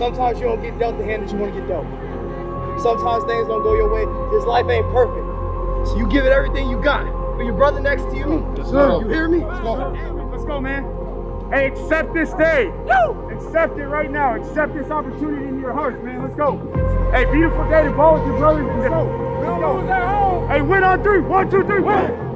Sometimes you don't get dealt the hand that you want to get dealt. Sometimes things don't go your way. This life ain't perfect. So you give it everything you got for your brother next to you. Let's go. You hear me? Let's go. Let's go, man. Hey, accept this day. Accept it right now. Accept this opportunity in your heart, man. Let's go. Hey, beautiful day to ball with your brothers. Let's go. Let's go. Hey, win on three. One, two, three, win.